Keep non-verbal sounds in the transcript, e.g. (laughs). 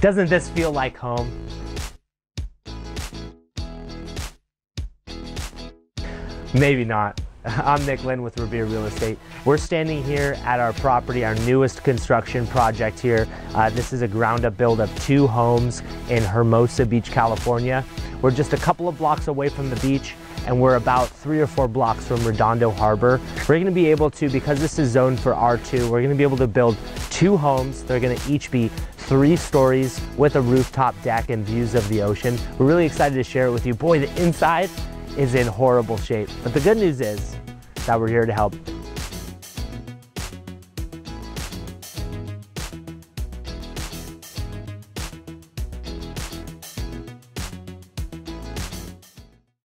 Doesn't this feel like home? Maybe not. (laughs) I'm Nick Lynn with Revere Real Estate. We're standing here at our property, our newest construction project here. Uh, this is a ground up build of two homes in Hermosa Beach, California. We're just a couple of blocks away from the beach and we're about three or four blocks from Redondo Harbor. We're gonna be able to, because this is zoned for R2, we're gonna be able to build two homes. They're gonna each be three stories with a rooftop deck and views of the ocean. We're really excited to share it with you. Boy, the inside is in horrible shape. But the good news is that we're here to help.